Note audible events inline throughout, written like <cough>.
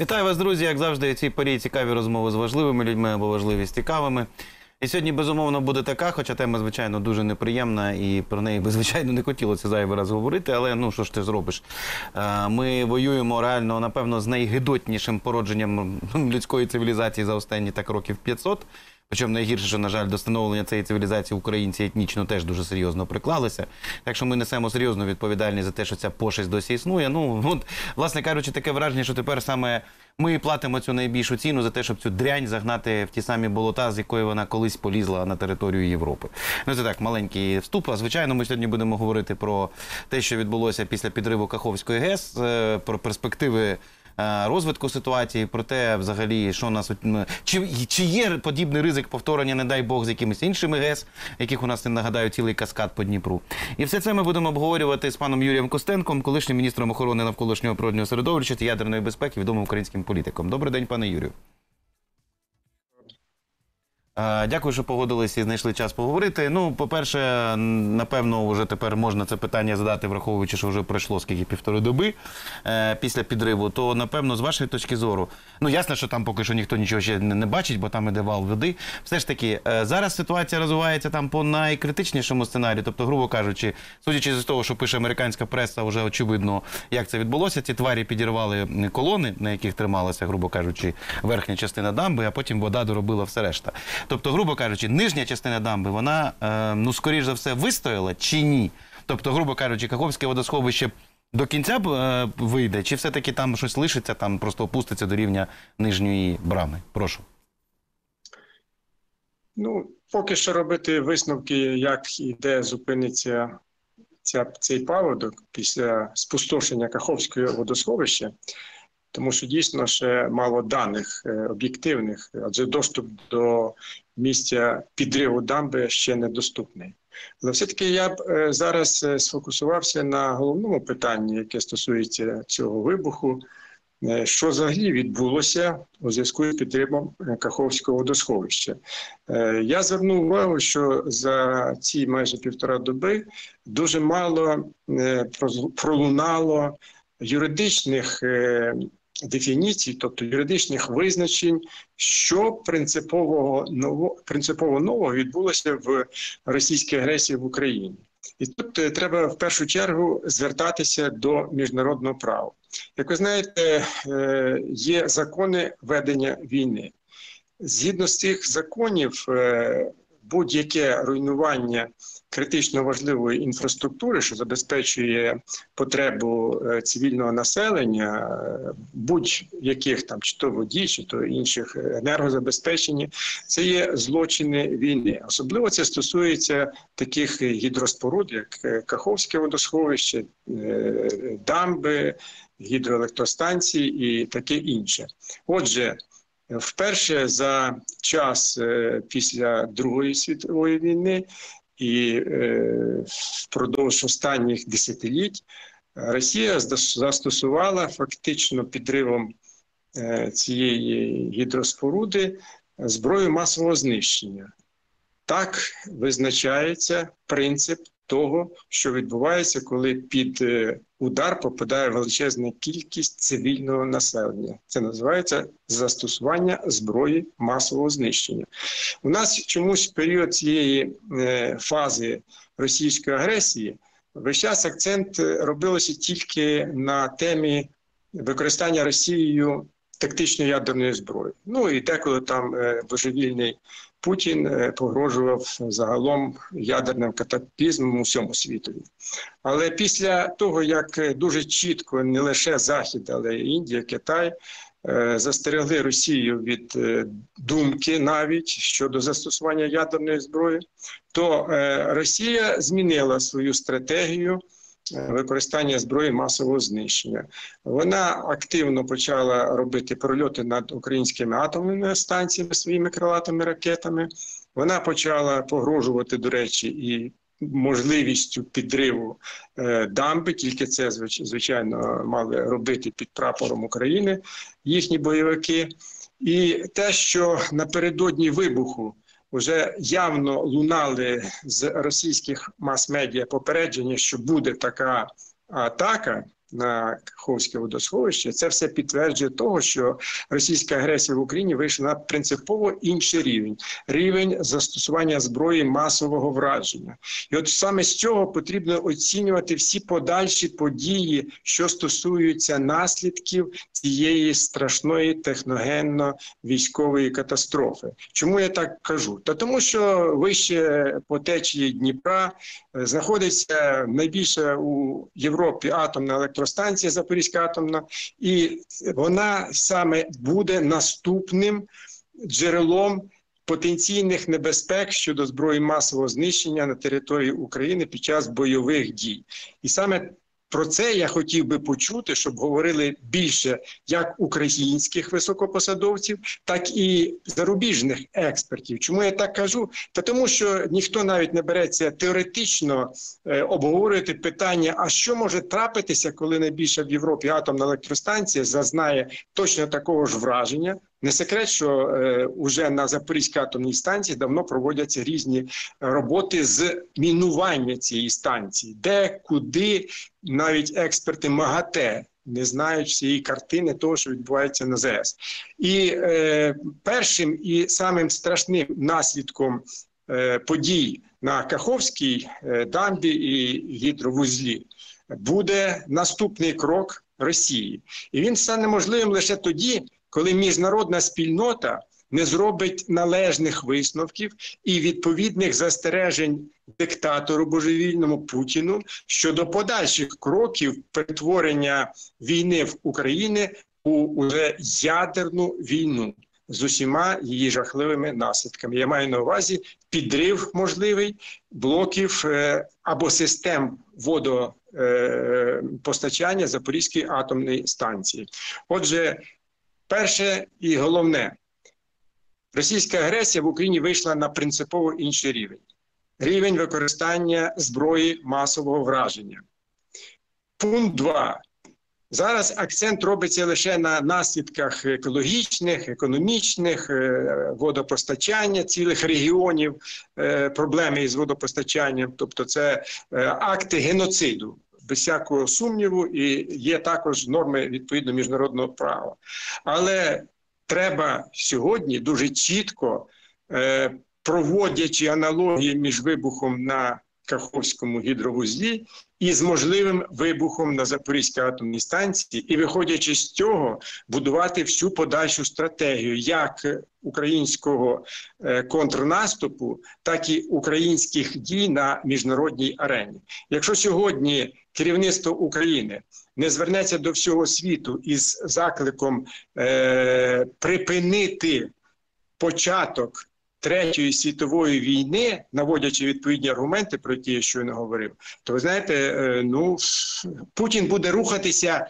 Вітаю вас, друзі. Як завжди, у цій порі цікаві розмови з важливими людьми або важливі з цікавими. І сьогодні, безумовно, буде така, хоча тема, звичайно, дуже неприємна, і про неї би, звичайно, не хотілося зайвий раз говорити, але ну що ж ти зробиш? Е, Ми воюємо реально, напевно, з найгидотнішим породженням людської цивілізації за останні так років 500. Причому найгірше, що, на жаль, до становлення цієї цивілізації українці етнічно теж дуже серйозно приклалися. Так що ми несемо серйозну відповідальність за те, що ця пошесть досі існує. Ну, от, власне кажучи, таке враження, що тепер саме ми платимо цю найбільшу ціну за те, щоб цю дрянь загнати в ті самі болота, з якої вона колись полізла на територію Європи. Ну це так, маленький вступ. А звичайно, ми сьогодні будемо говорити про те, що відбулося після підриву Каховської ГЕС, е, про перспективи. Е, Розвитку ситуації, про те, взагалі, що нас чи, чи є подібний ризик повторення, не дай Бог, з якимись іншими ГЕС, яких у нас не нагадаю цілий каскад по Дніпру. І все це ми будемо обговорювати з паном Юрієм Костенком, колишнім міністром охорони навколишнього природнього середовища та ядерної безпеки, відомим українським політиком. Добрий день, пане Юрію. Дякую, що погодились і знайшли час поговорити. Ну, по-перше, напевно, вже тепер можна це питання задати, враховуючи, що вже пройшло скільки півтори доби е, після підриву. То напевно, з вашої точки зору, ну ясно, що там поки що ніхто нічого ще не, не бачить, бо там іде вал води. Все ж таки, е, зараз ситуація розвивається там по найкритичнішому сценарію. Тобто, грубо кажучи, судячи з того, що пише американська преса, вже очевидно, як це відбулося. Ці тварі підірвали колони, на яких трималася, грубо кажучи, верхня частина дамби, а потім вода доробила все решта. Тобто, грубо кажучи, нижня частина дамби, вона, е, ну, скоріш за все, вистояла чи ні? Тобто, грубо кажучи, Каховське водосховище до кінця е, вийде, чи все-таки там щось лишиться, там просто опуститься до рівня нижньої брами? Прошу. Ну, поки що робити висновки, як і де зупиниться ця, цей паводок після спустошення Каховського водосховища, тому що дійсно ще мало даних е, об'єктивних, адже доступ до місця підриву дамби ще недоступний. Але все-таки я б е, зараз е, сфокусувався на головному питанні, яке стосується цього вибуху. Що взагалі відбулося у зв'язку з підтримом е, Каховського водосховища? Я звернув увагу, що за ці майже півтора доби дуже мало пролунало юридичних дефініцій, тобто юридичних визначень, що принципового ново, принципово нового відбулося в російській агресії в Україні. І тут е, треба в першу чергу звертатися до міжнародного права. Як ви знаєте, е, є закони ведення війни. Згідно з цих законів, е, будь-яке руйнування критично важливої інфраструктури, що забезпечує потребу е, цивільного населення, е, будь-яких там чи то водій, чи то інших енергозабезпечення, це є злочини війни. Особливо це стосується таких гідроспоруд, як е, Каховське водосховище, дамби, гідроелектростанції і таке інше. Отже, вперше за час після Другої світової війни і е, впродовж останніх десятиліть Росія здас- застосувала фактично підривом е, цієї гідроспоруди зброю масового знищення. Так визначається принцип того, що відбувається, коли під е, удар попадає величезна кількість цивільного населення. Це називається застосування зброї масового знищення. У нас чомусь в період цієї е, фази російської агресії весь час акцент е, робилося тільки на темі використання Росією тактичної ядерної зброї. Ну і деколи там божевільний Путін е, погрожував загалом ядерним катаклізмом всьому світові. Але після того, як е, дуже чітко не лише Захід, але й Індія, Китай е, застерегли Росію від думки навіть щодо застосування ядерної зброї, то Росія змінила свою стратегію використання зброї масового знищення. Вона активно почала робити прольоти над українськими атомними станціями своїми крилатими ракетами. Вона почала погрожувати, до речі, і можливістю підриву е, дамби, тільки це звич- звичайно мали робити під прапором України їхні бойовики. І те, що напередодні вибуху вже явно лунали з російських мас-медіа попередження, що буде така атака на Каховське водосховище, це все підтверджує того, що російська агресія в Україні вийшла на принципово інший рівень рівень застосування зброї масового враження. І от саме з цього потрібно оцінювати всі подальші події, що стосуються наслідків цієї страшної техногенно-військової катастрофи. Чому я так кажу? Та тому, що вище по течії Дніпра е, знаходиться найбільша у Європі атомна електростанція Запорізька атомна, і вона саме буде наступним джерелом потенційних небезпек щодо зброї масового знищення на території України під час бойових дій. І саме про це я хотів би почути, щоб говорили більше як українських високопосадовців, так і зарубіжних експертів. Чому я так кажу? Та тому, що ніхто навіть не береться теоретично е, обговорювати питання: а що може трапитися, коли найбільша в Європі атомна електростанція зазнає точно такого ж враження. Не секрет, що е, уже на Запорізькій атомній станції давно проводяться різні роботи з мінування цієї станції, де куди навіть експерти МАГАТЕ не знають всієї картини того, що відбувається на ЗС. І е, першим і самим страшним наслідком е, подій на Каховській е, дамбі і гідровузлі буде наступний крок Росії, і він стане можливим лише тоді, коли міжнародна спільнота не зробить належних висновків і відповідних застережень диктатору божевільному Путіну щодо подальших кроків перетворення війни в Україні у уже ядерну війну з усіма її жахливими наслідками. Я маю на увазі підрив можливий блоків е, або систем водопостачання Запорізької атомної станції. Отже, перше і головне, російська агресія в Україні вийшла на принципово інший рівень рівень використання зброї масового враження. Пункт 2. Зараз акцент робиться лише на наслідках екологічних, економічних, е, водопостачання цілих регіонів, е, проблеми із водопостачанням, тобто це е, акти геноциду. Без всякого сумніву, і є також норми відповідно міжнародного права. Але треба сьогодні дуже чітко, е, проводячи аналогії між вибухом на Каховському гідровузлі і з можливим вибухом на Запорізькій атомній станції, і виходячи з цього, будувати всю подальшу стратегію як українського е, контрнаступу, так і українських дій на міжнародній арені. Якщо сьогодні керівництво України не звернеться до всього світу із закликом е, припинити початок. Третьої світової війни, наводячи відповідні аргументи, про які я щойно говорив, то ви знаєте, е, ну Путін буде рухатися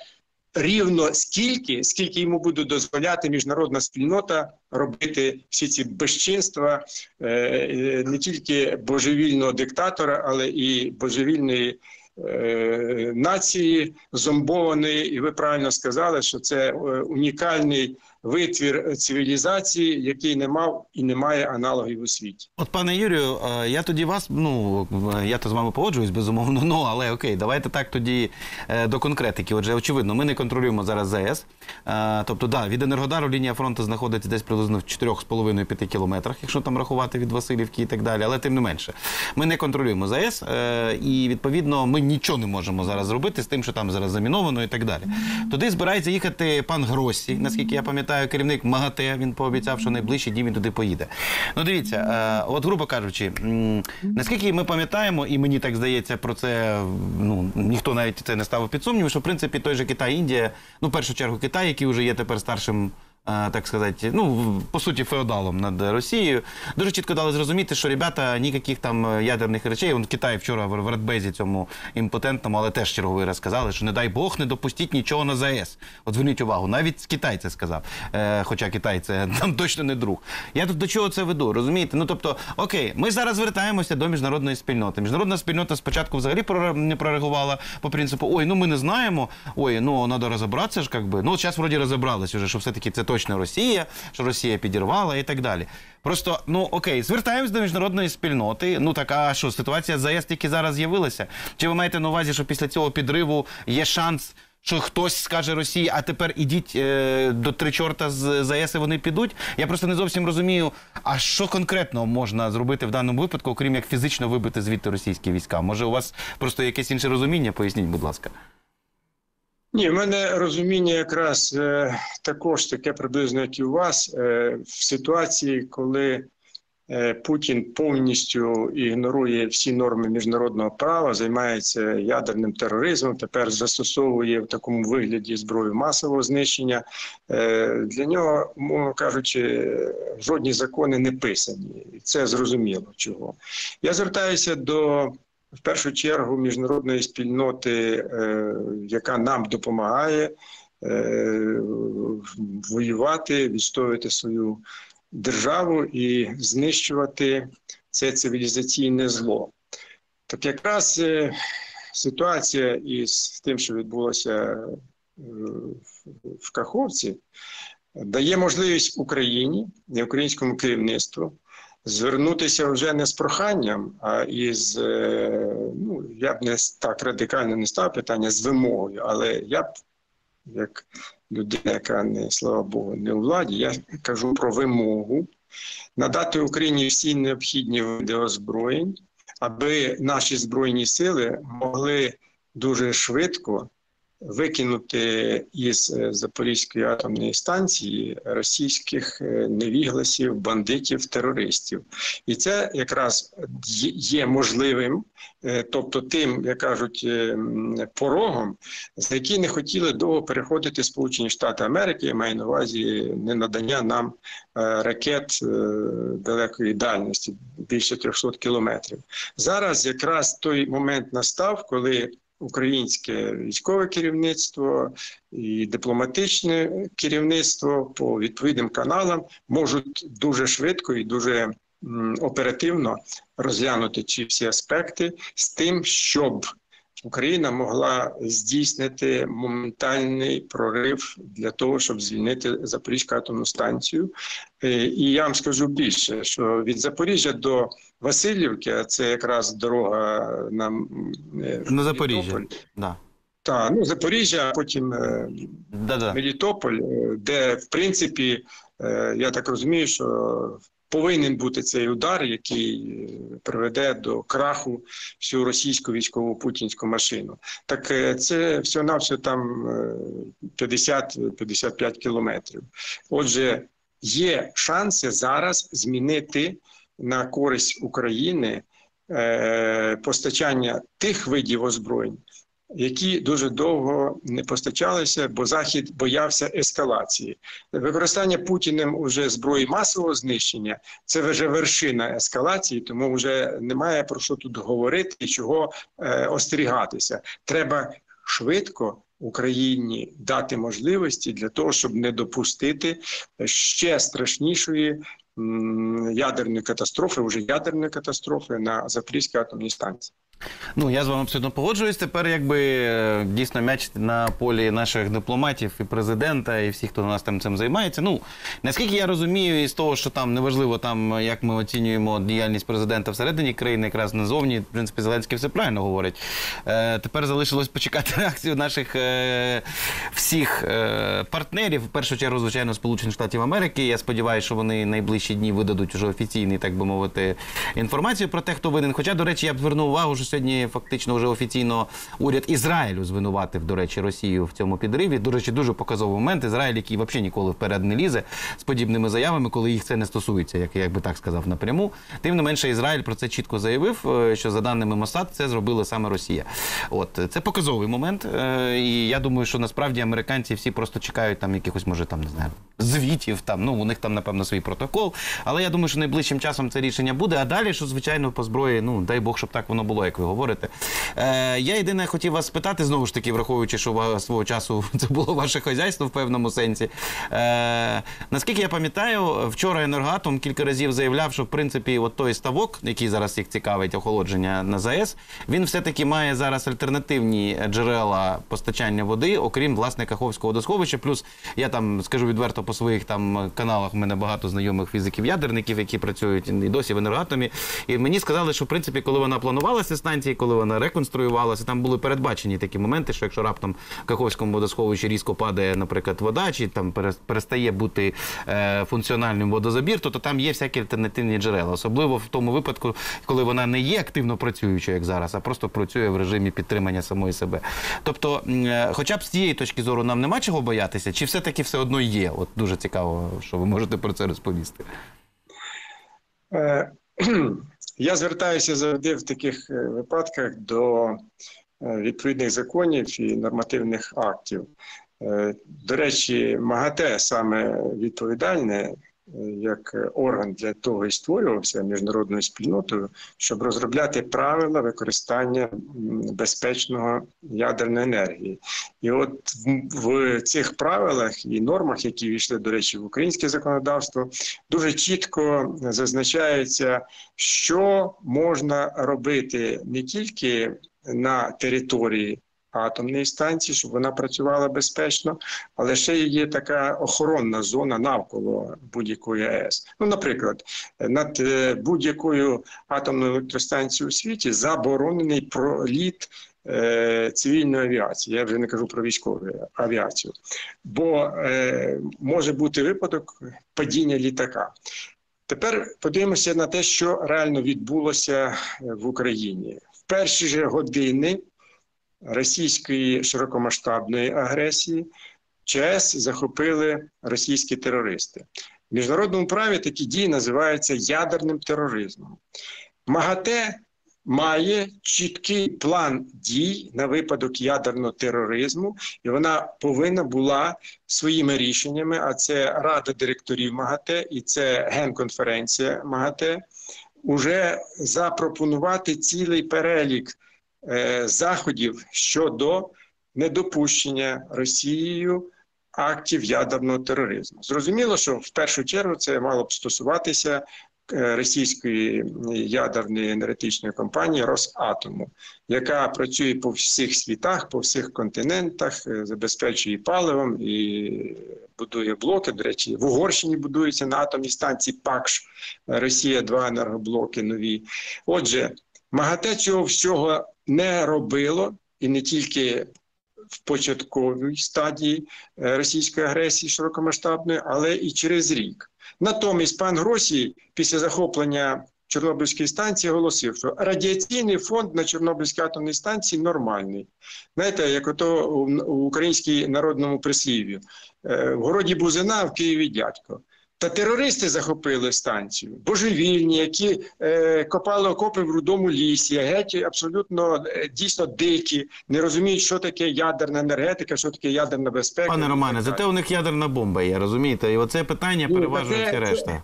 рівно скільки, скільки йому буде дозволяти міжнародна спільнота робити всі ці безчинства е, е, не тільки божевільного диктатора, але і божевільної. Е, Нації зомбованої, і ви правильно сказали, що це е, унікальний витвір цивілізації, який не мав і не має аналогів у світі. От, пане Юрію, е, я тоді вас, ну е, я то з вами погоджуюсь, безумовно, ну але окей, давайте так тоді е, до конкретики. Отже, очевидно, ми не контролюємо зараз. Е, Тобто, да, від Енергодару лінія фронту знаходиться десь приблизно в 4,5-5 кілометрах, якщо там рахувати від Васильівки і так далі, але тим не менше. Ми не контролюємо ЗАЕС, і відповідно ми нічого не можемо зараз зробити з тим, що там зараз заміновано і так далі. Туди збирається їхати пан Гроссі, наскільки я пам'ятаю, керівник МАГАТЕ. Він пообіцяв, що найближчі дні він туди поїде. Ну, дивіться, е, от грубо кажучи, наскільки ми пам'ятаємо, і мені так здається, про це ну ніхто навіть це не ставив під сумнів, що в принципі той же Китай, Індія, ну в першу чергу Китай, який вже є тепер старшим. Е, Так сказати, ну по суті, феодалом над Росією дуже чітко дали зрозуміти, що ребята ніяких там е, ядерних речей. Вон Китай вчора в Радбезі цьому імпотентному, але теж черговий раз сказали, що не дай Бог не допустіть нічого на ЗАЕС. От зверніть увагу, навіть Китай це сказав. Е, хоча Китай це <laughs> нам точно не друг. Я тут до чого це веду, розумієте? Ну тобто, окей, ми зараз звертаємося до міжнародної спільноти. Міжнародна спільнота спочатку взагалі не прореагувала по принципу: ой, ну ми не знаємо, ой, ну треба розібратися ж, як би. Ну, от зараз вроді розібрались уже, що все-таки це точно Росія, що Росія підірвала і так далі. Просто, ну окей, звертаємось до міжнародної спільноти. Ну так, а що, ситуація ЗАЕС тільки зараз з'явилася? Чи ви маєте на увазі, що після цього підриву є шанс? Що хтось скаже Росії, а тепер ідіть е, до три чорта з ЗАЕС і вони підуть. Я просто не зовсім розумію, а що конкретно можна зробити в даному випадку, окрім як фізично вибити звідти російські війська? Може, у вас просто якесь інше розуміння? Поясніть, будь ласка. Ні, в мене розуміння якраз е, також таке приблизно, як і у вас, е, в ситуації, коли е, Путін повністю ігнорує всі норми міжнародного права, займається ядерним тероризмом, тепер застосовує в такому вигляді зброю масового знищення. Е, для нього, мовно кажучи, жодні закони не писані. Це зрозуміло чого. Я звертаюся до в першу чергу міжнародної спільноти, е, яка нам допомагає е, воювати, відстоювати свою державу і знищувати це цивілізаційне зло. Так якраз е, ситуація із тим, що відбулося в Каховці, дає можливість Україні і українському керівництву звернутися вже не з проханням, а із е, ну я б не так радикально не став питання з вимогою, але я б як людина, яка не слава Богу, не у владі, я кажу про вимогу надати Україні всі необхідні види озброєнь, аби наші збройні сили могли дуже швидко викинути із е, Запорізької атомної станції російських е, невігласів, бандитів, терористів, і це якраз є- можливим, е, тобто тим, як кажуть, порогом, за який не хотіли довго переходити Сполучені Штати Америки, я маю на увазі не надання нам ракет далекої дальності більше 300 кілометрів. Зараз якраз той момент настав, коли українське військове керівництво і дипломатичне керівництво по відповідним каналам можуть дуже швидко і дуже оперативно розглянути ці всі аспекти з тим, щоб Україна могла здійснити моментальний прорив для того, щоб звільнити Запорізьку атомну станцію. Е, І я вам скажу більше, що від Запоріжжя до Васильівки, а це якраз дорога на е, На Запоріжжя. Да. Так, ну Запоріжжя, а потім е, Да-да. Мелітополь, е, де в принципі я так розумію, що повинен бути цей удар, який е, приведе до краху всю російську військову путінську машину. Так е, це все на все там е, 50-55 кілометрів. Отже, є шанси зараз змінити на користь України е, постачання тих видів озброєнь, які дуже довго не постачалися, бо Захід боявся ескалації. Використання Путіним уже зброї масового знищення це вже вершина ескалації, тому вже немає про що тут говорити і чого е, остерігатися. Треба швидко. Україні дати можливості для того, щоб не допустити ще страшнішої ядерної катастрофи, вже ядерної катастрофи на Запорізькій атомній станції. Ну я з вами абсолютно погоджуюсь. Тепер якби е, дійсно м'яч на полі наших дипломатів і президента, і всіх, хто у нас там цим займається. Ну наскільки я розумію, із того, що там неважливо, там як ми оцінюємо діяльність президента всередині країни, якраз назовні, в принципі, Зеленський все правильно говорить. Е, тепер залишилось почекати <laughs> реакцію наших е, всіх е, партнерів. В першу чергу, звичайно, Сполучених Штатів Америки. Я сподіваюся, що вони найближчі дні видадуть уже офіційний, так би мовити, інформацію про те, хто винен. Хоча, до речі, я б звернув увагу, що сьогодні фактично вже офіційно уряд Ізраїлю звинуватив, до речі, Росію в цьому підриві. До речі, дуже показовий момент. Ізраїль, який взагалі ніколи вперед не лізе з подібними заявами, коли їх це не стосується, як я би так сказав напряму. Тим не менше, Ізраїль про це чітко заявив, е, що за даними Мосад, це зробила саме Росія. От це показовий момент. е, І я думаю, що насправді американці всі просто чекають там якихось, може там не знаю, звітів. Там ну у них там напевно свій протокол. Але я думаю, що найближчим часом це рішення буде. А далі, що звичайно, по зброї, ну дай Бог, щоб так воно було, як ви говорите. Е, я єдине хотів вас спитати, знову ж таки, враховуючи, що свого часу <laughs> це було ваше хазяйство в певному сенсі. Е, наскільки я пам'ятаю, вчора енергоатом кілька разів заявляв, що в принципі, от той ставок, який зараз їх цікавить, охолодження на ЗАЕС, він все-таки має зараз альтернативні джерела постачання води, окрім власне Каховського водосховища. Плюс я там скажу відверто по своїх там каналах. У мене багато знайомих фізиків-ядерників, які працюють і досі в енергоатомі. І мені сказали, що в принципі, коли вона планувалася станції, коли вона реконструювалася, там були передбачені такі моменти, що якщо раптом в Каховському водосховищі різко падає, наприклад, вода, чи там перестає бути е, функціональним водозабір, то, то там є всякі альтернативні джерела, особливо в тому випадку, коли вона не є активно працюючою, як зараз, а просто працює в режимі підтримання самої себе. Тобто, е, хоча б з цієї точки зору нам нема чого боятися, чи все-таки все одно є? От дуже цікаво, що ви можете про це розповісти. Я звертаюся завжди в таких е, випадках до е, відповідних законів і нормативних актів. Е, До речі, МАГАТЕ саме відповідальне як орган для того і створювався міжнародною спільнотою, щоб розробляти правила використання безпечного ядерної енергії. І от в, в цих правилах і нормах, які війшли, до речі, в українське законодавство, дуже чітко зазначається, що можна робити не тільки на території атомної станції, щоб вона працювала безпечно, але ще є така охоронна зона навколо будь-якої АЕС. Ну, наприклад, над е, будь-якою атомною електростанцією у світі заборонений проліт е, цивільної авіації. Я вже не кажу про військову авіацію, бо е, може бути випадок падіння літака. Тепер подивимося на те, що реально відбулося в Україні. В перші ж години російської широкомасштабної агресії ЧАЕС захопили російські терористи. В міжнародному праві такі дії називаються ядерним тероризмом. МАГАТЕ має чіткий план дій на випадок ядерного тероризму, і вона повинна була своїми рішеннями, а це Рада директорів МАГАТЕ і це Генконференція МАГАТЕ, уже запропонувати цілий перелік заходів щодо недопущення Росією актів ядерного тероризму. Зрозуміло, що в першу чергу це мало б стосуватися е, російської ядерної енергетичної компанії Росатому, яка працює по всіх світах, по всіх континентах, е, забезпечує паливом і будує блоки. До речі, в Угорщині будуються на атомній станції ПАКШ. Росія два енергоблоки нові. Отже, МАГАТЕ цього всього не робило і не тільки в початковій стадії е, російської агресії широкомасштабної, але і через рік. Натомість пан Гросій після захоплення Чорнобильської станції оголосив, що радіаційний фонд на Чорнобильській атомній станції нормальний. Знаєте, як ото у українській народному прислів'ю. Е, В городі Бузина, в Києві дядько. Та терористи захопили станцію, божевільні, які е, копали окопи в рудому лісі, геть абсолютно е, дійсно дикі, не розуміють, що таке ядерна енергетика, що таке ядерна безпека. Пане Романе, зате у них ядерна бомба є, розумієте? І оце питання Ну, переважує всі решта.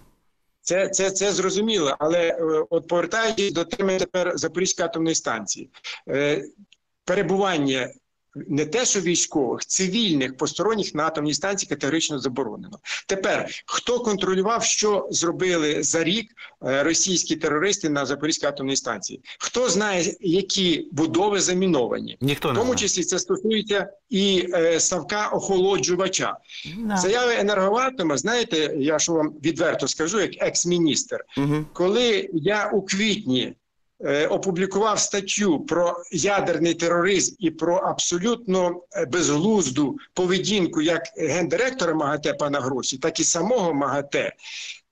Це, це, це зрозуміло, але е, от повертаючись до теми тепер Запорізької атомної станції, е, перебування не те, що військових, цивільних посторонніх на атомній станції категорично заборонено. Тепер хто контролював, що зробили за рік е, російські терористи на Запорізькій атомній станції? Хто знає, які будови заміновані? Ніхто В тому числі це стосується і е, ставка охолоджувача. Да. Заяви енергоатома, знаєте, я що вам відверто скажу, як екс-міністр, Мгм. коли я у квітні опублікував статтю про ядерний тероризм і про абсолютно е, безглузду поведінку як гендиректора МАГАТЕ пана Гросі, так і самого МАГАТЕ,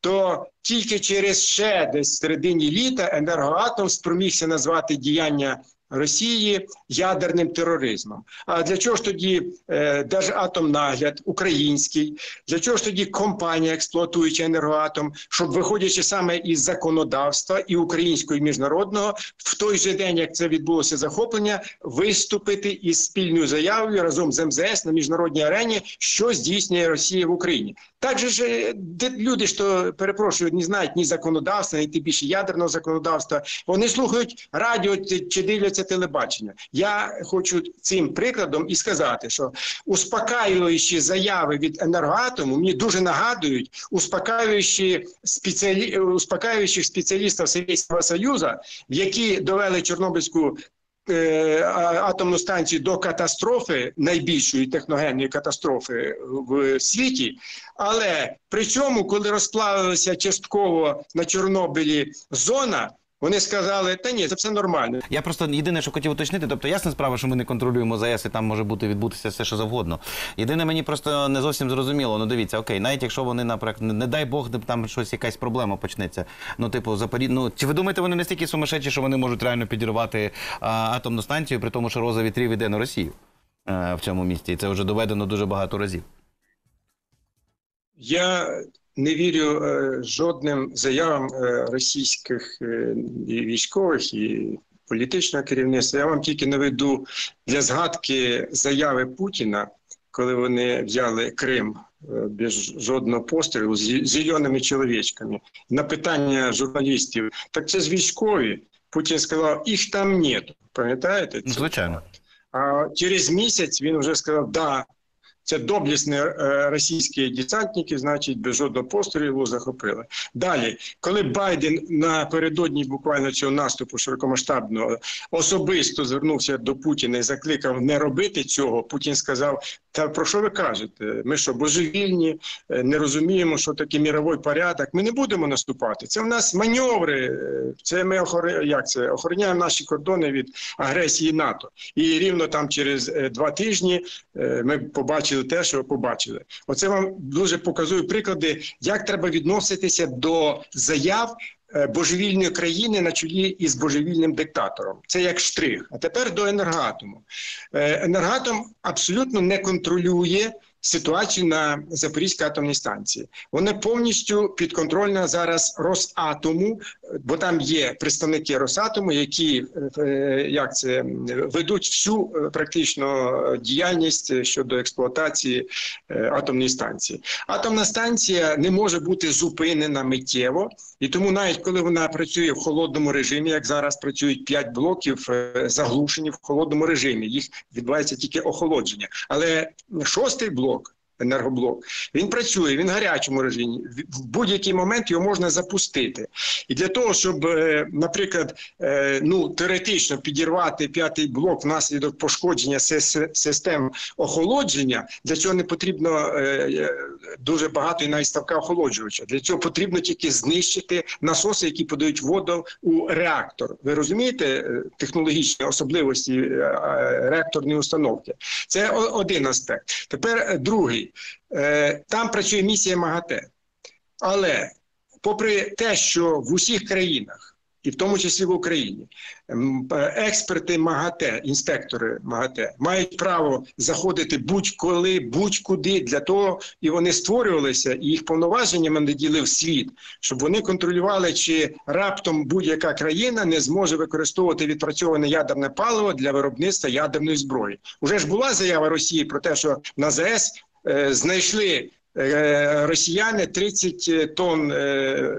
то тільки через ще десь в середині літа енергоатом спромігся назвати діяння. Росії ядерним тероризмом. А для чого ж тоді е, Держатомнагляд український? Для чого ж тоді компанія, експлуатуюча енергоатом, щоб виходячи саме із законодавства і українського, і міжнародного, в той же день, як це відбулося захоплення, виступити із спільною заявою разом з МЗС на міжнародній арені, що здійснює Росія в Україні. Так же е, люди, що перепрошую, не знають ні законодавства, ні тим більше ядерного законодавства. Вони слухають радіо чи- дивляться телебачення. Я хочу цим прикладом і сказати, що успокаюючі заяви від енергоатому мені дуже нагадують успокаюючі спеціалі... успокаюючих спеціалістів Совєтського Союзу, які довели Чорнобильську атомну станцію до катастрофи, найбільшої техногенної катастрофи в світі. Але при цьому, коли розплавилася частково на Чорнобилі зона, вони сказали, та ні, це все нормально. Я просто єдине, що хотів уточнити, тобто ясна справа, що ми не контролюємо ЗАЕС, і там може бути відбутися все, що завгодно. Єдине, мені просто не зовсім зрозуміло. Ну дивіться, окей, навіть якщо вони, наприклад, не, дай Бог, там щось якась проблема почнеться. Ну, типу, Запорі... ну чи ви думаєте, вони настільки сумасшедші, що вони можуть реально підірвати а, атомну станцію, при тому, що роза вітрів іде на Росію е, в цьому місті, і це вже доведено дуже багато разів. Я не вірю е, жодним заявам е, російських е, і військових і політичного керівництва. Я вам тільки наведу для згадки заяви Путіна, коли вони взяли Крим без жодного пострілу з зеленими чоловічками. На питання журналістів: так це ж військові. Путін сказав, їх там нет. Пам'ятаєте? Ну, це? звичайно. А через місяць він вже сказав, да, це доблісні е, російські десантники, значить, без жодного пострілу захопили. Далі, коли Байден напередодні буквально цього наступу широкомасштабного особисто звернувся до Путіна і закликав не робити цього, Путін сказав: Та про що ви кажете? Ми що божевільні, е, не розуміємо, що таке міровий порядок. Ми не будемо наступати. Це в нас маневри. е, Це ми охор... як це охороняємо наші кордони від агресії НАТО. І рівно там через два тижні ми побачили те, що побачили. Оце вам дуже показую приклади, як треба відноситися до заяв. е, Божевільної країни на чолі із божевільним диктатором. Це як штрих. А тепер до енергатому. Е, Енергатом абсолютно не контролює ситуацію на Запорізькій атомній станції. Вона повністю підконтрольна зараз Росатому, бо там є представники Росатому, які е, як це ведуть всю е, практично діяльність щодо експлуатації е, атомної станції. Атомна станція не може бути зупинена миттєво, і тому навіть коли вона працює в холодному режимі, як зараз працюють 5 блоків е, заглушені в холодному режимі, їх відбувається тільки охолодження. Але шостий блок. Енергоблок він працює, він в гарячому режимі. В- будь-який момент його можна запустити. І для того, щоб, е, наприклад, е, ну теоретично підірвати п'ятий блок внаслідок пошкодження сис- систем охолодження, для цього не потрібно е, дуже багато і навіть ставка охолоджувача. Для цього потрібно тільки знищити насоси, які подають воду у реактор. Ви розумієте технологічні особливості реакторної установки? Це один аспект. Тепер другий. Е, Там працює місія МАГАТЕ. Але попри те, що в усіх країнах, і в тому числі в Україні, е, експерти МАГАТЕ, інспектори МАГАТЕ, мають право заходити будь-коли, будь-куди для того, і вони створювалися, і їх повноваженнями наділив світ, щоб вони контролювали, чи раптом будь-яка країна не зможе використовувати відпрацьоване ядерне паливо для виробництва ядерної зброї. Уже ж була заява Росії про те, що на ЗАЕС знайшли е, росіяни 30 тонн е,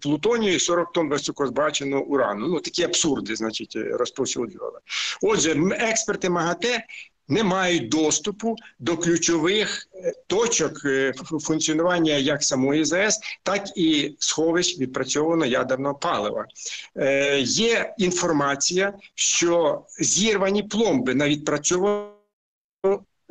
плутонію і 40 тонн високозбаченого урану. Ну такі абсурди, значить, розповсюджували. Отже, експерти МАГАТЕ не мають доступу до ключових е, точок е, функціонування як самої ЗАЕС, так і сховищ відпрацьованого ядерного палива. Е, Є інформація, що зірвані пломби на відпрацьовану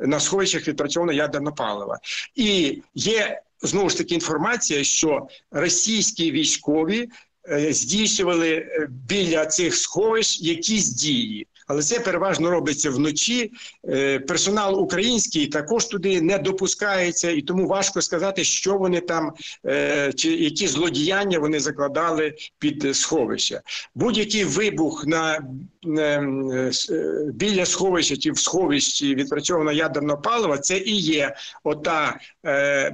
на сховищах відпрацьованого ядерне палива. І є знову ж таки інформація, що російські військові е, здійснювали е, біля цих сховищ якісь дії. Але це переважно робиться вночі. Е, Персонал український також туди не допускається, і тому важко сказати, що вони там е, чи які злодіяння вони закладали під сховища. Будь-який вибух на е, біля сховища чи в сховищі відпрацьованого ядерного палива, це і є ота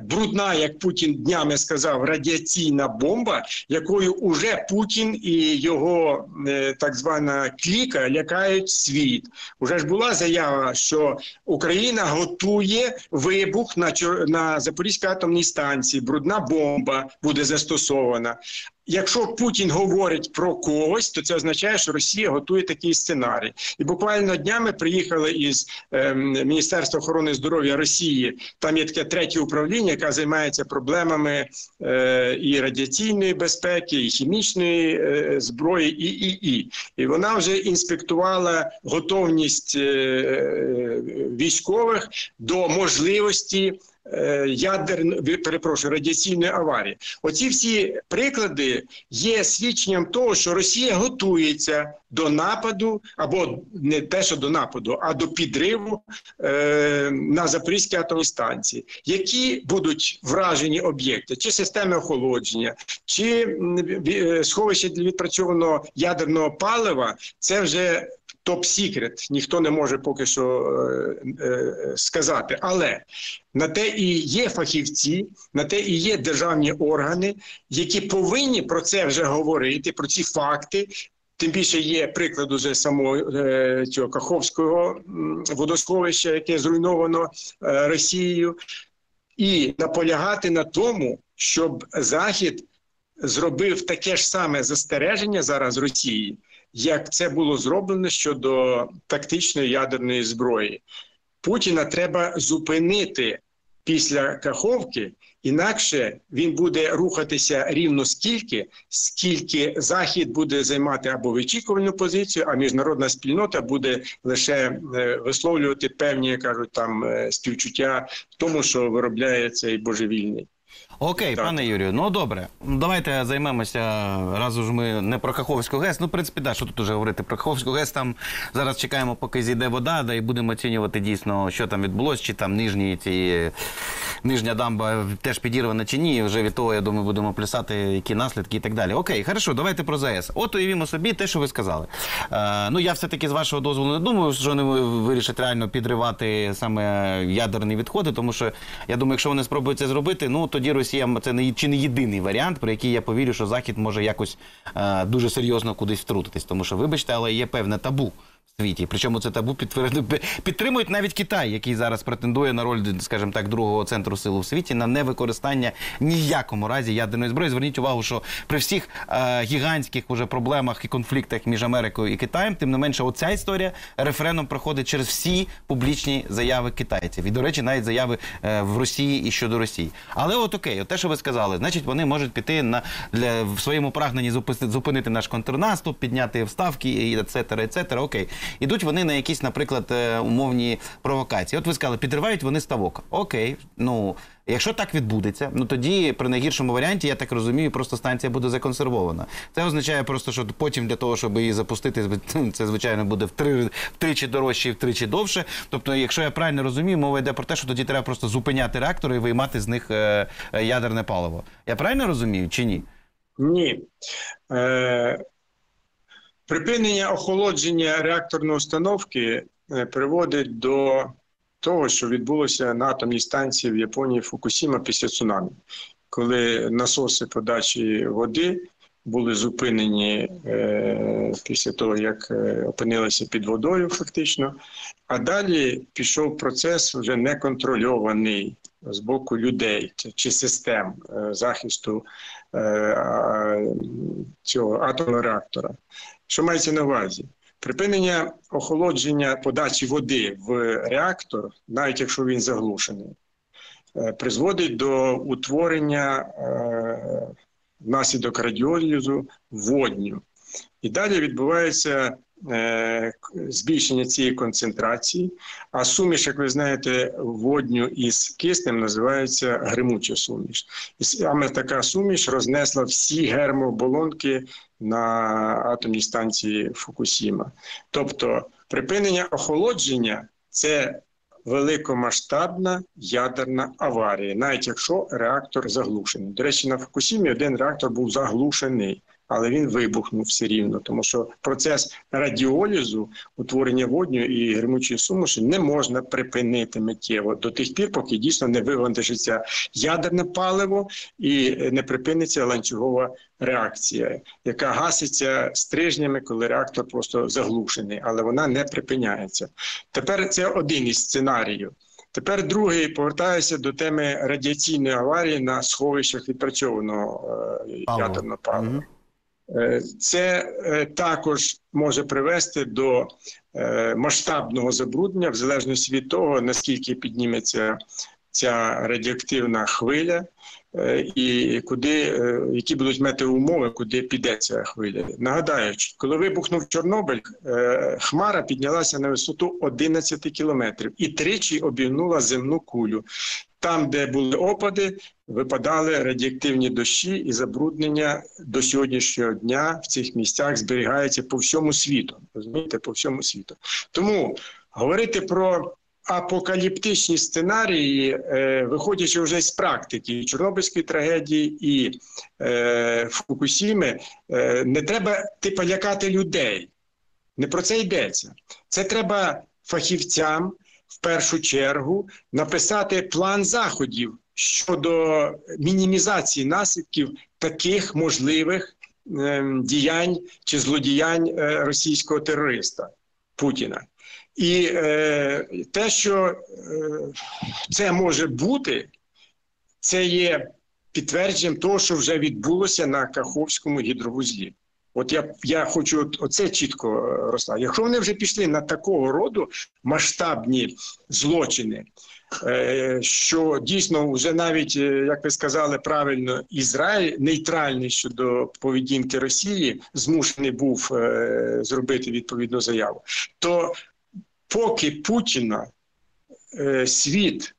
брудна, як Путін днями сказав, радіаційна бомба, якою уже Путін і його так звана кліка лякають світ. Уже ж була заява, що Україна готує вибух на на Запорізькій атомній станції. Брудна бомба буде застосована. Якщо Путін говорить про когось, то це означає, що Росія готує такий сценарій. І буквально днями приїхали із ем, Міністерства охорони здоров'я Росії. Там є таке третє управління, яке займається проблемами е, і радіаційної безпеки, і хімічної е, зброї, і і і. І вона вже інспектувала готовність е, е, військових до можливості. Е, Ядерно перепрошую радіаційної аварії. Оці всі приклади є свідченням того, що Росія готується до нападу, або не те, що до нападу, а до підриву е, на Запорізькій атомній станції, які будуть вражені об'єкти, чи системи охолодження, чи сховище для відпрацьованого ядерного палива. Це вже топ-сікрет. Ніхто не може поки що е, е, сказати. Але на те і є фахівці, на те і є державні органи, які повинні про це вже говорити, про ці факти. Тим більше є приклад уже самого е, цього Каховського водосховища, яке зруйновано Росією, і наполягати на тому, щоб Захід зробив таке ж саме застереження зараз Росії, як це було зроблено щодо тактичної ядерної зброї. Путіна треба зупинити після Каховки, інакше він буде рухатися рівно скільки, скільки Захід буде займати або вичікувальну позицію, а міжнародна спільнота буде лише е, висловлювати певні, кажуть, там е, співчуття тому, що виробляє цей божевільний. Окей, Так. пане Юрію, ну добре. Давайте займемося, раз уж ми не про Каховську ГЕС. Ну, в принципі, да, що тут уже говорити про Каховську ГЕС. Там зараз чекаємо, поки зійде вода, да, і будемо оцінювати дійсно, що там відбулося, чи там нижні ці нижня дамба теж підірвана чи ні. Вже від того, я думаю, будемо плясати, які наслідки і так далі. Окей, хорошо, давайте про ЗАЕС. От уявімо собі те, що ви сказали. Е, ну я все-таки з вашого дозволу не думаю, що вони вирішать реально підривати саме ядерні відходи, тому що я думаю, якщо вони спробують це зробити, ну тоді Росія це не чи не єдиний варіант, про який я повірю, що Захід може якось е, дуже серйозно кудись втрутитись. Тому що, вибачте, але є певне табу. Світі, причому це табу підтримують навіть Китай, який зараз претендує на роль, скажімо так, другого центру сили в світі на невикористання ніякому разі ядерної зброї. Зверніть увагу, що при всіх е, гігантських уже проблемах і конфліктах між Америкою і Китаєм, тим не менше, оця історія референдум проходить через всі публічні заяви китайців. І, до речі, навіть заяви е, в Росії і щодо Росії. Але от окей, от те, що ви сказали, значить, вони можуть піти на для в своєму прагненні зупинити, зупинити наш контрнаступ, підняти вставки і ецетера, ецетера. Окей, ідуть вони на якісь, наприклад, е, умовні провокації. От ви сказали, підривають вони ставок. Окей, ну. Якщо так відбудеться, ну тоді при найгіршому варіанті, я так розумію, просто станція буде законсервована. Це означає просто, що потім для того, щоб її запустити, це звичайно буде втри, втричі дорожче і втричі довше. Тобто, якщо я правильно розумію, мова йде про те, що тоді треба просто зупиняти реактори і виймати з них е, е, ядерне паливо. Я правильно розумію чи ні? Ні. Е, припинення охолодження реакторної установки е, приводить до того, що відбулося на атомній станції в Японії Фукусіма після цунамі, коли насоси подачі води були зупинені е, після того, як е, опинилися під водою, фактично. А далі пішов процес вже неконтрольований з боку людей чи- систем е, захисту е, цього атомного реактора. Що мається на увазі? Припинення охолодження подачі води в реактор, навіть якщо він заглушений, е, призводить до утворення е, внаслідок радіолізу водню. І далі відбувається е, збільшення цієї концентрації, а суміш, як ви знаєте, водню із киснем називається гримуча суміш. І саме така суміш рознесла всі гермооболонки на атомній станції Фукусіма. Тобто припинення охолодження це великомасштабна ядерна аварія, навіть якщо реактор заглушений. До речі, на Фукусімі один реактор був заглушений. Але він вибухнув все рівно, тому що процес радіолізу, утворення водню і гримучої суміші не можна припинити миттєво до тих пір, поки дійсно не вивантажиться ядерне паливо і не припиниться ланцюгова реакція, яка гаситься стрижнями, коли реактор просто заглушений, але вона не припиняється. Тепер це один із сценаріїв. Тепер другий повертаюся до теми радіаційної аварії на сховищах відпрацьованого е, ядерного палива. Е, Це е, також може привести до е, масштабного забруднення, в залежності від того, наскільки підніметься ця радіоактивна хвиля, і куди, е, які будуть метеоумови, куди піде ця хвиля. Нагадаю, коли вибухнув Чорнобиль, е, хмара піднялася на висоту 11 кілометрів і тричі обігнула земну кулю. Там, де були опади, випадали радіоактивні дощі і забруднення до сьогоднішнього дня в цих місцях зберігається по всьому світу. Розумієте, по всьому світу. Тому говорити про апокаліптичні сценарії, е, виходячи вже з практики Чорнобильської трагедії і е, Фукусіми, е, не треба типу лякати людей. Не про це йдеться. Це треба фахівцям в першу чергу написати план заходів щодо мінімізації наслідків таких можливих ем, діянь чи злодіянь е, російського терориста Путіна. І е, те, що е, це може бути, це є підтвердженням того, що вже відбулося на Каховському гідровузлі. От я, я хочу от, оце чітко е, розставити. Якщо вони вже пішли на такого роду масштабні злочини, е, що дійсно вже навіть, е, як ви сказали правильно, Ізраїль нейтральний щодо поведінки Росії змушений був е, зробити відповідну заяву, то поки Путіна е, світ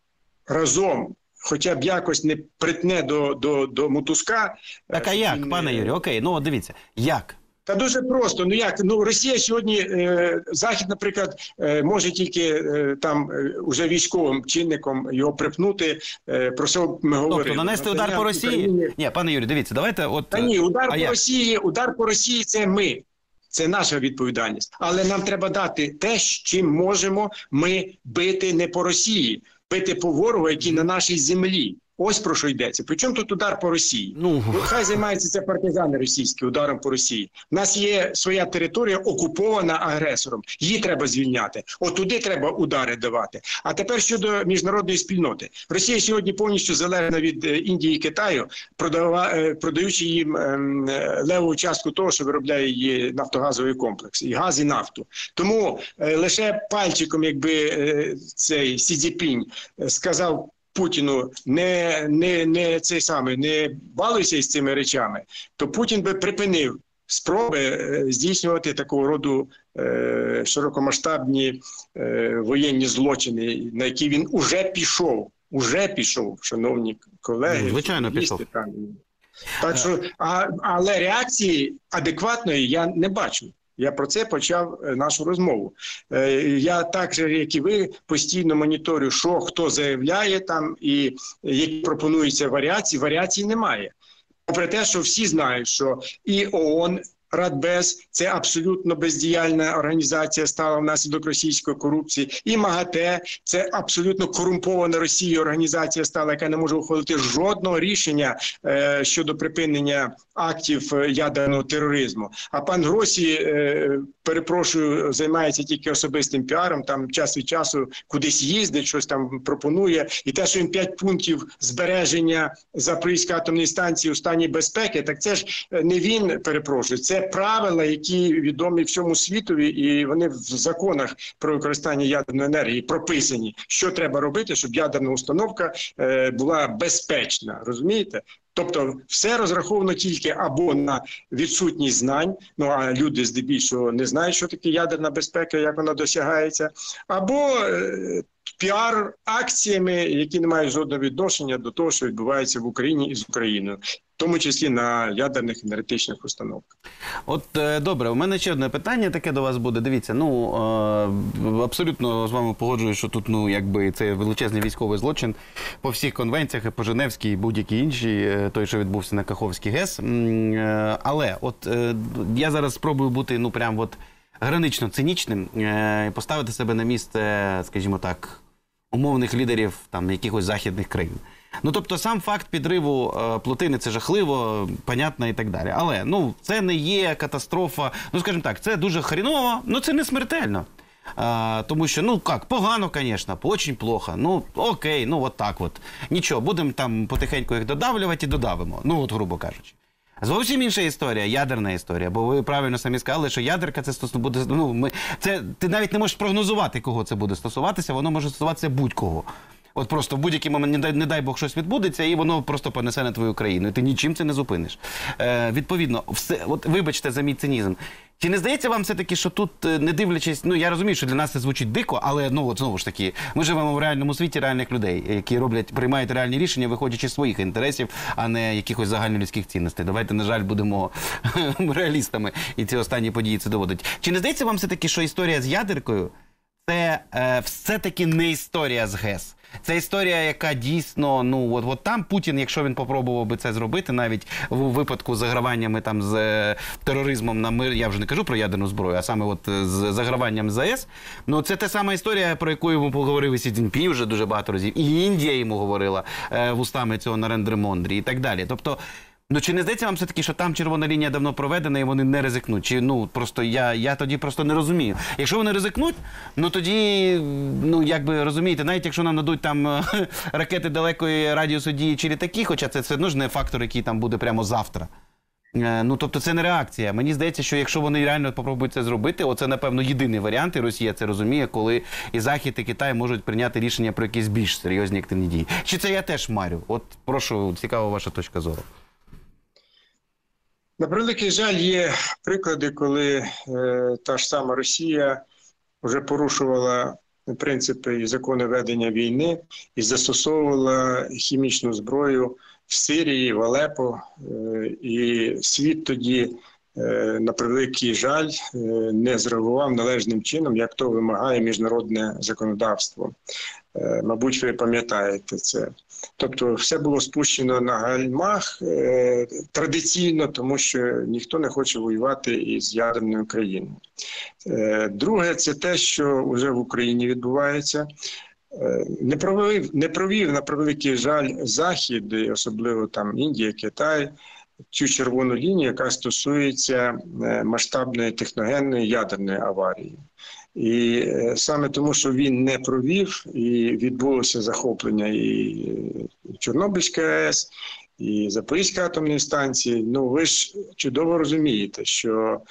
разом. Хоча б якось не притне до, до, до мотузка. е, Так а як, він, пане Юрію? Окей, ну дивіться, як? та дуже просто. Ну як ну Росія сьогодні е, захід, наприклад, е, може тільки е, там е, уже військовим чинником його припнути. Е, про що ми говорили. Тобто нанести удар по Росії? Україні- Ні, пане Юрію, дивіться, давайте от. Та ні, удар а по як? Росії, удар по Росії це ми. Це наша відповідальність. Але нам треба дати те, чим можемо ми бити не по Росії, бити по ворогу, який на нашій землі. Ось про що йдеться. Причому тут удар по Росії? Ну, Ну, хай займаються це партизани російські ударом по Росії. У нас є своя територія окупована агресором. Її треба звільняти. От туди треба удари давати. А тепер щодо міжнародної спільноти, Росія сьогодні повністю залежна від е, Індії і Китаю, продава, е, продаючи їм ем, е, леву частку того, що виробляє її нафтогазовий комплекс, і газ, і нафту. Тому лише пальчиком, якби цей Сі Цзіпінь е, сказав. Путіну не, не, не цей самий не балуйся із цими речами, то Путін би припинив спроби е, здійснювати такого роду е, широкомасштабні е, воєнні злочини, на які він уже пішов. Уже пішов, шановні колеги. Ну, звичайно, пішов. Так що, а, але реакції адекватної я не бачу. Я про це почав е, нашу розмову. Е, Я так же, як і ви, постійно моніторю, що хто заявляє там і які пропонуються варіації. Варіацій немає. Попри те, що всі знають, що і ООН. Радбез це абсолютно бездіяльна організація стала внаслідок російської корупції. І МАГАТЕ це абсолютно корумпована Росією організація стала, яка не може ухвалити жодного рішення е, щодо припинення актів е, ядерного тероризму. А пан Гросі, е, перепрошую, займається тільки особистим піаром. Там час від часу кудись їздить, щось там пропонує. І те, що він п'ять пунктів збереження Запорізької атомної станції у стані безпеки, так це ж е, не він перепрошую. Це правила, які відомі всьому світові, і вони в законах про використання ядерної енергії прописані, що треба робити, щоб ядерна установка е, була безпечна. Розумієте? Тобто, все розраховано тільки або на відсутність знань. Ну а люди здебільшого не знають, що таке ядерна безпека, як вона досягається, або е, піар акціями, які не мають жодного відношення до того, що відбувається в Україні і з Україною, в тому числі на ядерних енергетичних установках. От е, добре, у мене ще одне питання таке до вас буде. Дивіться, ну е, абсолютно з вами погоджуюсь, що тут ну якби це величезний військовий злочин по всіх конвенціях, і по Женевській, і будь-якій іншій, е, той, що відбувся на Каховській ГЕС. Але от я зараз спробую бути ну прям от гранично цинічним е, поставити себе на місце, скажімо так, умовних лідерів там якихось західних країн. Ну тобто, сам факт підриву е, плотини це жахливо, понятно і так далі. Але ну це не є катастрофа. Ну скажімо так, це дуже хріново, ну це не смертельно. А, тому що, ну як, погано, звісно, очень плохо. Ну, окей, ну от так от. Нічого, будемо там потихеньку їх додавлювати і додавимо. Ну, от, грубо кажучи. Зовсім інша історія, ядерна історія. Бо ви правильно самі сказали, що ядерка це стосу буде. Ну, ми, це, ти навіть не можеш прогнозувати, кого це буде стосуватися, воно може стосуватися будь-кого. От просто в будь-який момент, не дай, не дай Бог, щось відбудеться, і воно просто понесе на твою країну. І ти нічим це не зупиниш. Е, відповідно, все, от вибачте за мій цинізм. Чи не здається вам все-таки, що тут, е, не дивлячись, ну я розумію, що для нас це звучить дико, але ну от знову ж таки, ми живемо в реальному світі реальних людей, які роблять, приймають реальні рішення, виходячи з своїх інтересів, а не якихось загальнолюдських цінностей. Давайте, на жаль, будемо <laughs> реалістами, і ці останні події це доводять. Чи не здається вам все-таки, що історія з ядеркою це е, все-таки не історія з ГЕС? Це історія, яка дійсно, ну от, от там Путін, якщо він попробував би це зробити, навіть у випадку з заграваннями там з е, тероризмом на мир, я вже не кажу про ядерну зброю, а саме от е, з заграванням з АЕС. Ну це та сама історія, про яку йому поговорив і Сі Цзіньпінь вже дуже багато разів. І Індія йому говорила е, вустами цього Нарендри Мондрі і так далі. Тобто. Ну чи не здається вам все-таки, що там червона лінія давно проведена і вони не ризикнуть? Чи ну просто я, я тоді просто не розумію. Якщо вони ризикнуть, ну тоді, ну якби розумієте, навіть якщо нам дадуть там е, <laughs> ракети далекої радіусу дії чи літаки, хоча це все одно ж не фактор, який там буде прямо завтра. Е, Ну, тобто це не реакція. Мені здається, що якщо вони реально попробують це зробити, оце, напевно, єдиний варіант, і Росія це розуміє, коли і Захід, і Китай можуть прийняти рішення про якісь більш серйозні активні дії. Чи це я теж марю? От прошу, цікава ваша точка зору. На превеликий жаль, є приклади, коли е, та ж сама Росія вже порушувала принципи і закони ведення війни і застосовувала хімічну зброю в Сирії, в Алепо. Е, і світ тоді, е, на превеликий жаль, е, не зреагував належним чином, як то вимагає міжнародне законодавство. Е, мабуть, ви пам'ятаєте це. Тобто, все було спущено на гальмах е, традиційно, тому що ніхто не хоче воювати із ядерною країною. Е, друге, це те, що вже в Україні відбувається. Е, Не провів, не провів на превеликий жаль Захід, особливо там Індія, Китай, цю червону лінію, яка стосується масштабної техногенної ядерної аварії. І е, саме тому, що він не провів, і відбулося захоплення і е, Чорнобильської АЕС, і Запорізької атомної станції. Ну ви ж чудово розумієте, що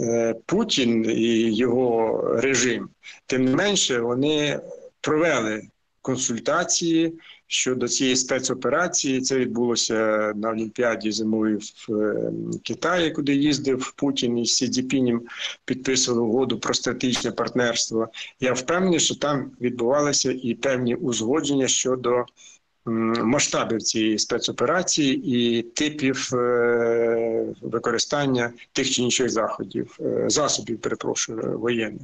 е, Путін і його режим, тим не менше, вони провели консультації щодо цієї спецоперації. Це відбулося на Олімпіаді зимової в е, Китаї, куди їздив Путін із Сі Цзіпінем, підписували угоду про стратегічне партнерство. Я впевнений, що там відбувалися і певні узгодження щодо масштабів цієї спецоперації і типів е, використання тих чи інших заходів, е, засобів, перепрошую, воєнних.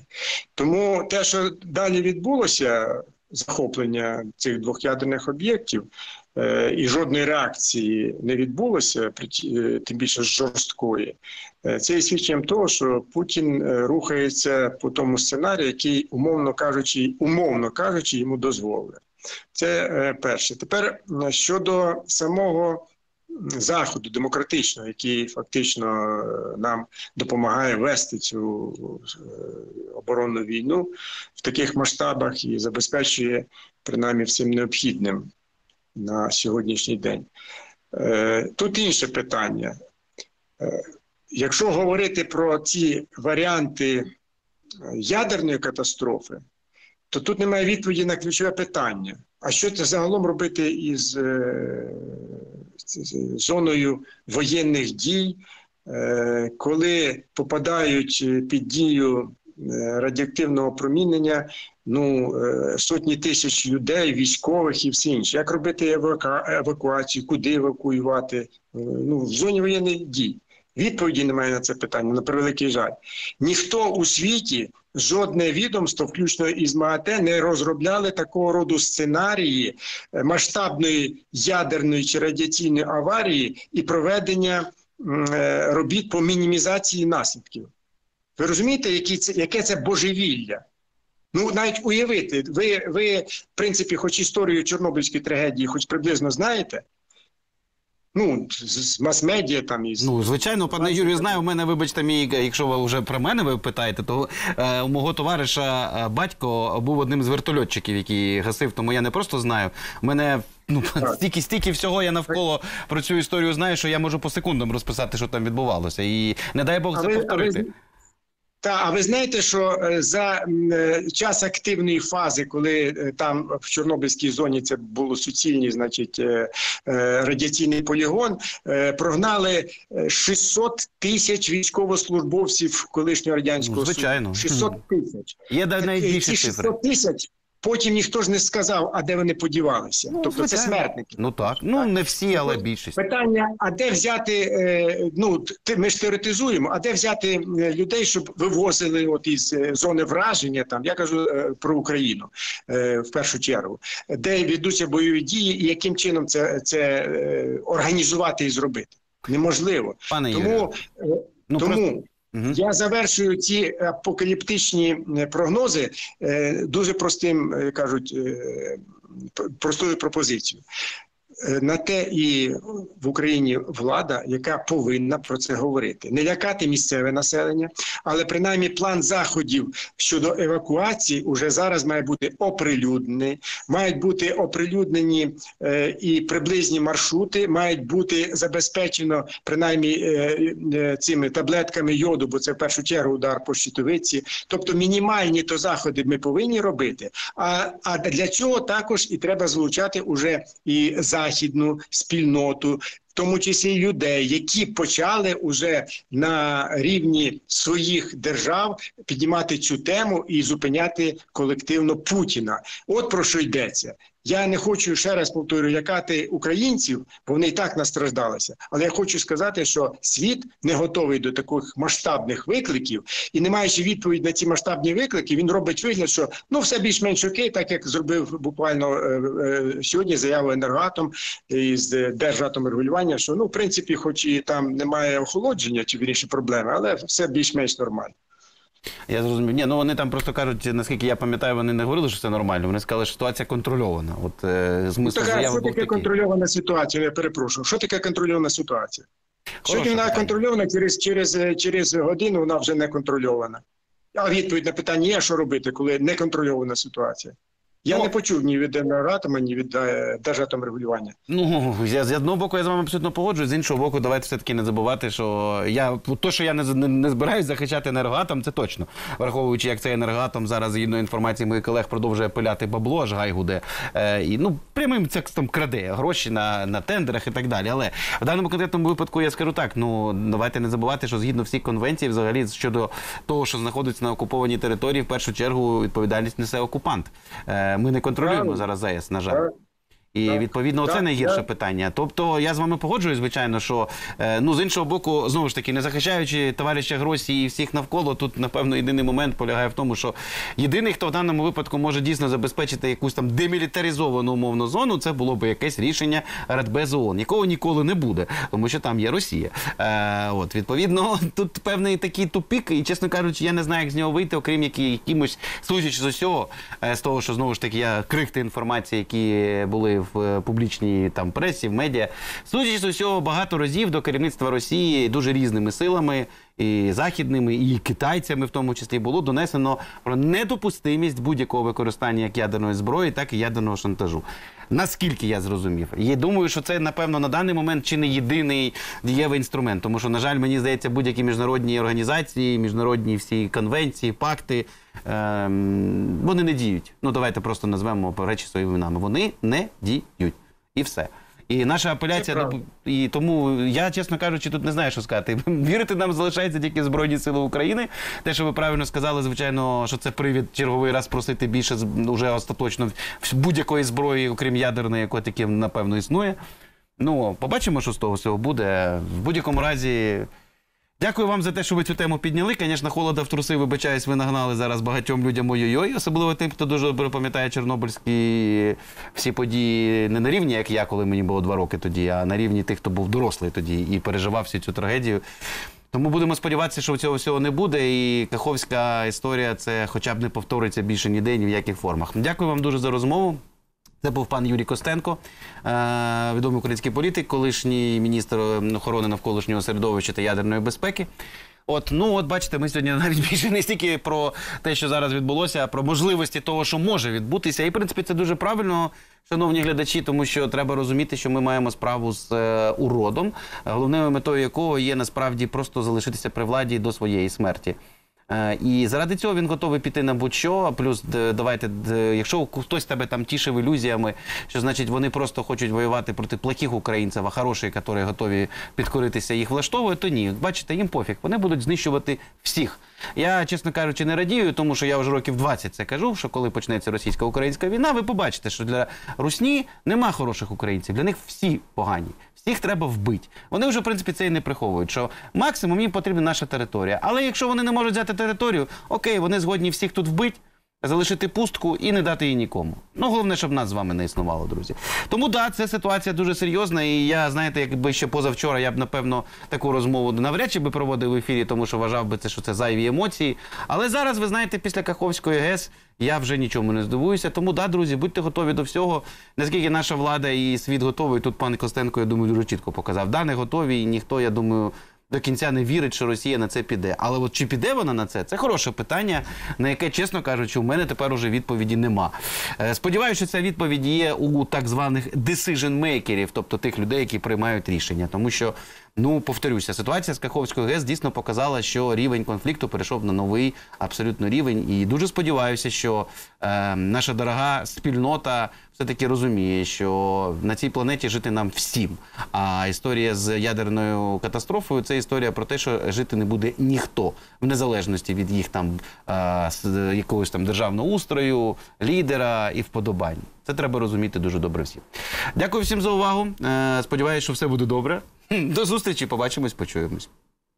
Тому те, що далі відбулося, захоплення цих двох ядерних об'єктів, е, і жодної реакції не відбулося, е, тим більше жорсткої. Е, Це є свідченням того, що Путін рухається по тому сценарію, який, умовно кажучи, умовно кажучи, йому дозволили. Це перше. Тепер щодо самого заходу демократичного, який фактично е, нам допомагає вести цю е, оборонну війну в таких масштабах і забезпечує принаймні всім необхідним на сьогоднішній день. Е, Тут інше питання. Якщо говорити про ці варіанти ядерної катастрофи, то тут немає відповіді на ключове питання. А що це загалом робити із е, зоною воєнних дій, е, коли попадають е, під дію е, радіоактивного промінення ну, е, сотні тисяч людей, військових і всі інші? Як робити евака- евакуацію, куди евакуювати? Ну, в зоні воєнних дій. Відповіді немає на це питання, на превеликий жаль. Ніхто у світі, жодне відомство, включно із МАГАТЕ, не розробляли такого роду сценарії е, масштабної ядерної чи радіаційної аварії і проведення е, робіт по мінімізації наслідків. Ви розумієте, які це, яке це божевілля? Ну, навіть уявити, ви, ви, в принципі, хоч історію Чорнобильської трагедії, хоч приблизно знаєте, Ну, з, мас-медіа там із Ну, звичайно, пане Юрію, знаю, у мене, вибачте, мій, якщо ви вже про мене ви питаєте, то е, у мого товариша е, батько був одним з вертольотчиків, який гасив, тому я не просто знаю. У мене ну, стільки, стільки всього я навколо про цю історію знаю, що я можу по секундам розписати, що там відбувалося. І не дай Бог це повторити. Та, а ви знаєте, що е, за е, час активної фази, коли е, там в Чорнобильській зоні це було суцільний, значить, радіаційний полігон, прогнали е, 600 тисяч військовослужбовців колишнього радянського звичайно. Союзу. 600 тисяч. Є найбільші цифри. 600 тисяч. Потім ніхто ж не сказав, а де вони подівалися. Ну, тобто це смертники. Ну так. Ну не всі, але Ну, більшість. Питання: а де взяти? е, Ну ти- ми ж теоретизуємо, а де взяти людей, щоб вивозили от із е, зони враження? Там я кажу е, про Україну в першу чергу, де ведуться бойові дії, і яким чином це, це організувати і зробити неможливо. Пане Юрію, Тому е, ну тому. просто. Я завершую ці апокаліптичні е, прогнози е, дуже простим, е, кажуть, простою пропозицією. Е, На те і в Україні влада, яка повинна про це говорити, не лякати місцеве населення, але принаймні план заходів щодо евакуації уже зараз має бути оприлюднений, мають бути оприлюднені е, і приблизні маршрути, мають бути забезпечено принаймні е, цими таблетками йоду, бо це в першу чергу удар по щитовиці. Тобто мінімальні то заходи ми повинні робити. А, а для цього також і треба залучати уже і західну спільноту. В тому числі людей, які почали уже на рівні своїх держав піднімати цю тему і зупиняти колективно Путіна. От про що йдеться. Я не хочу ще раз повторюю лякати українців, бо вони і так настраждалися. Але я хочу сказати, що світ не готовий до таких масштабних викликів, і не маючи відповідь на ці масштабні виклики, він робить вигляд, що ну все більш-менш окей, так як зробив буквально е, е, сьогодні заяву енергоатом із е, Держатомрегулювання, що ну в принципі, хоч і там немає охолодження чи вірніше проблеми, але все більш-менш нормально. Я зрозумів. Ні, ну вони там просто кажуть, наскільки я пам'ятаю, вони не говорили, що це нормально. Вони сказали, що ситуація контрольована. От е, Ну, змисл така, заяви що був таке такий. контрольована ситуація? Я перепрошую. Що таке контрольована ситуація? Сьогодні вона питання. контрольована через, через, е, через годину, вона вже не контрольована. А відповідь на питання є, що робити, коли не контрольована ситуація. Я Ну, не почув ні від Енергоатома, ні від е, Держатомрегулювання. Ну, я з одного боку я з вами абсолютно погоджуюсь, з іншого боку, давайте все-таки не забувати, що я то, що я не, не, не збираюсь захищати енергоатом, це точно. Враховуючи, як цей енергоатом зараз, згідно інформації моїх колег, продовжує пиляти бабло, аж гай гуде. Е, і, ну, прямим текстом краде гроші на, на тендерах і так далі. Але в даному конкретному випадку я скажу так: ну давайте не забувати, що згідно всіх конвенцій, взагалі щодо того, що знаходиться на окупованій території, в першу чергу відповідальність несе окупант. Е, ми не контролюємо зараз ЗАЕС, на жаль. Так. І Так, відповідно, це найгірше так. питання. Тобто я з вами погоджуюсь, звичайно, що е, ну з іншого боку, знову ж таки, не захищаючи товариша Гросі і всіх навколо, тут напевно єдиний момент полягає в тому, що єдиний, хто в даному випадку може дійсно забезпечити якусь там демілітаризовану умовну зону, це було б якесь рішення Радбезу ООН, якого ніколи не буде, тому що там є Росія. Е, от відповідно, <laughs> тут певний такий тупік, і чесно кажучи, я не знаю, як з нього вийти, окрім як якимось судячи з усього, е, з того, що знову ж таки я крихти інформації, які були в е, публічній там пресі, в медіа. Судячи з усього, багато разів до керівництва Росії дуже різними силами. І західними, і китайцями, в тому числі, було донесено про недопустимість будь-якого використання як ядерної зброї, так і ядерного шантажу. Наскільки я зрозумів, і думаю, що це напевно на даний момент чи не єдиний дієвий інструмент, тому що, на жаль, мені здається, будь-які міжнародні організації, міжнародні всі конвенції, пакти, вони не діють. Ну давайте просто назвемо речі своїми іменами. Вони не діють. І все. І наша апеляція і тому я, чесно кажучи, тут не знаю, що сказати. <laughs> Вірити нам залишається тільки Збройні Сили України. Те, що ви правильно сказали, звичайно, що це привід черговий раз просити більше уже остаточно будь-якої зброї, окрім ядерної, яка таки напевно існує. Ну, побачимо, що з того всього буде. В будь-якому разі. Дякую вам за те, що ви цю тему підняли. Звісно, холода в труси, вибачаюсь, ви нагнали зараз багатьом людям ой-ой-ой, особливо тим, хто дуже добре пам'ятає чорнобильські всі події не на рівні, як я, коли мені було два роки тоді, а на рівні тих, хто був дорослий тоді і переживав всю цю трагедію. Тому будемо сподіватися, що цього всього не буде, і Каховська історія це хоча б не повториться більше ніде, ні в яких формах. Дякую вам дуже за розмову. Це був пан Юрій Костенко, е, відомий український політик, колишній міністр охорони навколишнього середовища та ядерної безпеки. От, ну от бачите, ми сьогодні навіть більше не стільки про те, що зараз відбулося, а про можливості того, що може відбутися. І в принципі це дуже правильно, шановні глядачі, тому що треба розуміти, що ми маємо справу з е, уродом, головною метою якого є насправді просто залишитися при владі до своєї смерті. Е, І заради цього він готовий піти на будь-що. Плюс давайте, якщо хтось тебе там тішив ілюзіями, що значить вони просто хочуть воювати проти плохих українців, а хороші, які готові підкоритися, їх влаштовує, то ні. Бачите, їм пофіг. Вони будуть знищувати всіх. Я, чесно кажучи, не радію, тому що я вже років 20 це кажу. Що коли почнеться російсько-українська війна, ви побачите, що для Русні нема хороших українців. Для них всі погані. Всіх треба вбити. Вони вже, в принципі, це і не приховують. Що максимум їм потрібна наша територія. Але якщо вони не можуть взяти територію, окей, вони згодні всіх тут вбити. Залишити пустку і не дати її нікому. Ну головне, щоб нас з вами не існувало, друзі. Тому да, це ситуація дуже серйозна. І я знаєте, якби ще позавчора я б напевно таку розмову навряд чи би проводив в ефірі, тому що вважав би це, що це зайві емоції. Але зараз, ви знаєте, після Каховської ГЕС я вже нічому не здивуюся. Тому да, друзі, будьте готові до всього. Наскільки наша влада і світ готовий, тут пан Костенко, я думаю, дуже чітко показав. Да, не готові, і ніхто, я думаю. До кінця не вірить, що Росія на це піде. Але от чи піде вона на це? Це хороше питання, на яке, чесно кажучи, у мене тепер уже відповіді нема. Е, Сподіваюся, що ця відповідь є у так званих decision-мейкерів, тобто тих людей, які приймають рішення. Тому що, ну повторюся, ситуація з Каховською ГЕС дійсно показала, що рівень конфлікту перейшов на новий абсолютно рівень. І дуже сподіваюся, що е, наша дорога спільнота все-таки розуміє, що на цій планеті жити нам всім. А історія з ядерною катастрофою це історія про те, що жити не буде ніхто, в незалежності від їх там е, якогось там державного устрою, лідера і вподобань. Це треба розуміти дуже добре всім. Дякую всім за увагу. Е, сподіваюся, що все буде добре. До зустрічі, побачимось, почуємось.